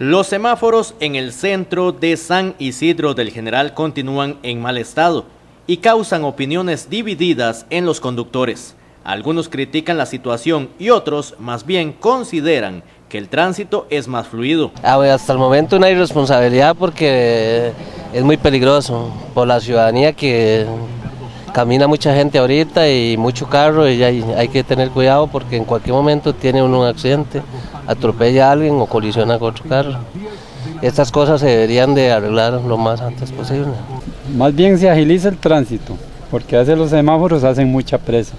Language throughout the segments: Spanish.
Los semáforos en el centro de San Isidro del General continúan en mal estado y causan opiniones divididas en los conductores. Algunos critican la situación y otros más bien consideran que el tránsito es más fluido. Ah, hasta el momento no hay responsabilidad porque es muy peligroso por la ciudadanía que camina mucha gente ahorita y mucho carro y hay, hay, que tener cuidado porque en cualquier momento tiene uno un accidente, atropella a alguien o colisiona con otro carro. Estas cosas se deberían de arreglar lo más antes posible. Más bien se agiliza el tránsito, porque hace los semáforos hacen mucha presa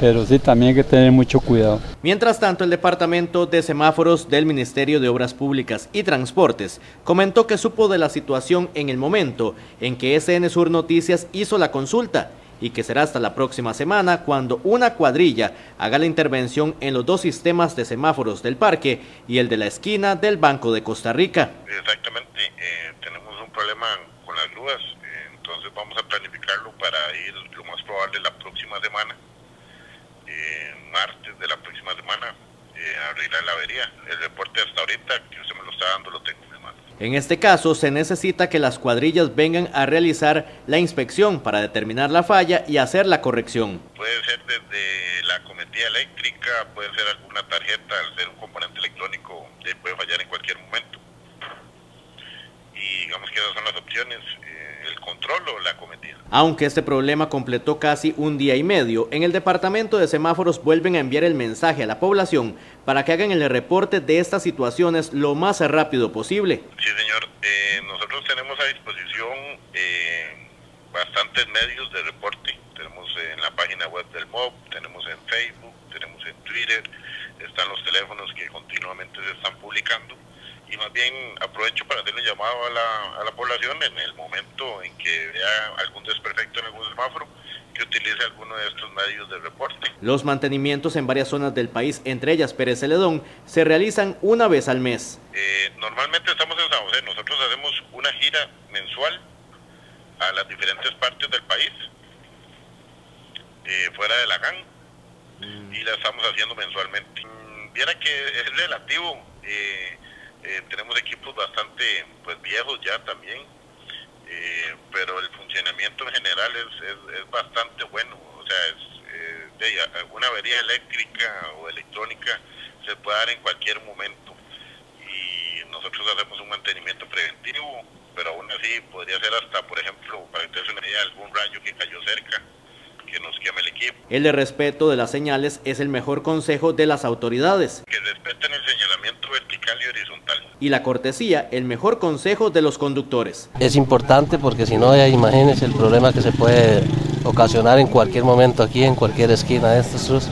pero sí también hay que tener mucho cuidado. Mientras tanto, el Departamento de Semáforos del Ministerio de Obras Públicas y Transportes comentó que supo de la situación en el momento en que SN Sur Noticias hizo la consulta y que será hasta la próxima semana cuando una cuadrilla haga la intervención en los dos sistemas de semáforos del parque y el de la esquina del Banco de Costa Rica. Exactamente, eh, tenemos un problema con las grúas, eh, entonces vamos a planificarlo para ir lo más probable la próxima semana martes de la próxima semana eh, arreglar la avería. El reporte hasta ahorita que usted me lo está dando lo tengo en este caso se necesita que las cuadrillas vengan a realizar la inspección para determinar la falla y hacer la corrección. Puede ser desde la cometida eléctrica, puede ser alguna tarjeta, al ser un componente electrónico puede fallar en cualquier momento. Y digamos que esas son las opciones. Eh, el control o la cometida. Aunque este problema completó casi un día y medio, en el departamento de semáforos vuelven a enviar el mensaje a la población para que hagan el reporte de estas situaciones lo más rápido posible. Sí, señor. Eh, nosotros tenemos a disposición eh, bastantes medios de reporte. Tenemos en la página web del MOB, tenemos en Facebook, tenemos en Twitter, están los teléfonos que continuamente se están publicando y más bien aprovecho para hacerle un llamado a la, a la población en el momento en que vea algún desperfecto en algún semáforo que utilice alguno de estos medios de reporte. Los mantenimientos en varias zonas del país, entre ellas Pérez Celedón, se realizan una vez al mes. Eh, normalmente estamos en San José, nosotros hacemos una gira mensual a las diferentes partes del país, eh, fuera de la GAN, mm. y la estamos haciendo mensualmente. Mm, viera que es relativo. Eh, eh, tenemos equipos bastante pues viejos ya también, eh, pero el funcionamiento en general es, es, bastante bueno. O sea, es, eh, una avería eléctrica o electrónica se puede dar en cualquier momento y nosotros hacemos un mantenimiento preventivo, pero aún así podría ser hasta, por ejemplo, para que una idea, algún rayo que cayó cerca que nos queme el equipo. El de respeto de las señales es el mejor consejo de las autoridades. Que respeten el señalamiento vertical y horizontal. Y la cortesía, el mejor consejo de los conductores. Es importante porque si no, ya imagínense el problema que se puede ocasionar en cualquier momento aquí, en cualquier esquina de estos.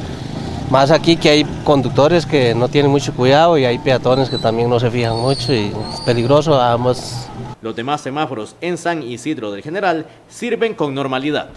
Más aquí que hay conductores que no tienen mucho cuidado y hay peatones que también no se fijan mucho y es peligroso ambos. Los demás semáforos en San Isidro del General sirven con normalidad.